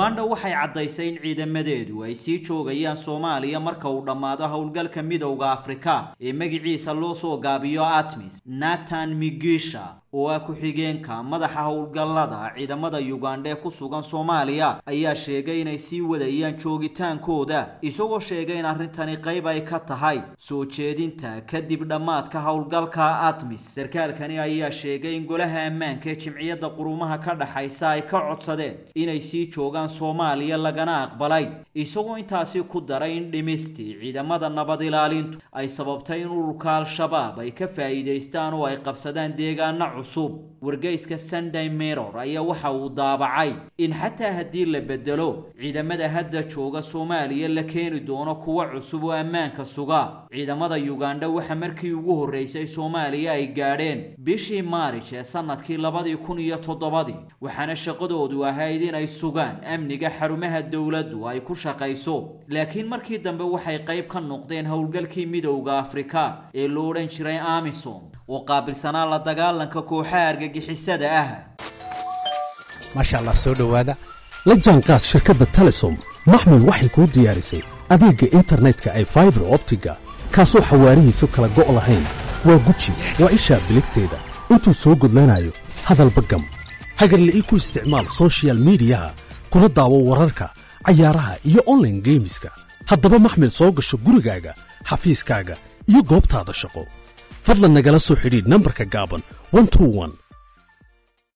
uganda waxay caddaysay in ciidamadeedu ay sii joogayaan soomaaliya marka uu dhammaado howlgalka midowda afrika ee magiciisa loo soo gaabiyo atmis nathan migisha oo ah ku-xigeenka madaxa howlgallada ciidamada uganda ee ku sugan soomaaliya ayaa sheegay inay sii wadayaan joogitaankooda isagoo sheegay in arrintani qayb ay ka tahay soo jeedinta kadib dhammaadka howlgalka atmis sarkaalkani ayaa sheegay in golaha ammaanka ee jimciyadda qurumaha ka dhaxaysa ay ka codsadeen inay sii joogaan soomaaliya lagana aqbalay isagoo intaasi ku daray in dhimistii ciidamada nabad ilaalintu ay sababtay in ururka al-shabaab ay ka faa'iidaystaan oo ay qabsadaan deegaana cusub wargeyska sunday mirror ayaa waxa uu daabacay in xataa haddii la bedelo ciidamada hadda jooga soomaaliya la keeni doono kuwa cusub oo ammaanka suga. Ciidamada uganda waxa markii ugu horreysay soomaaliya ay gaadheen bishii maarij ee sannadkii labadii kun iyo toddobadii waxaana shaqadoodu ahayd inay sugaan amniga xarumaha dowladdu ay ku shaqayso. Laakiin markii dambe waxay qayb ka noqdeen howlgalkii midowda afrika ee loo odhan jiray amisom oo qaabilsanaa la dagaalanka kooxaha argagixisada ah. Maasha allah soo dhowaada. La jaanqaad shirkadda telesom. Maxmed waxay kuu diyaarisay adeegga internetka ay faibar optiga kaasoo xawaarihiisu kala go' lahayn. Waa guji waa ishaa biligteeda. Intuu soo gudlanayo hadalba gam hagarla'ii ku isticmaal sochial midiyaha kuna daawo wararka cayaaraha iyo onlaine geemiska haddaba maxmed soo gasho gurigaaga xafiiskaaga iyo goobtaada shaqo فضلا نقل سو حديد نمبر كقابن 121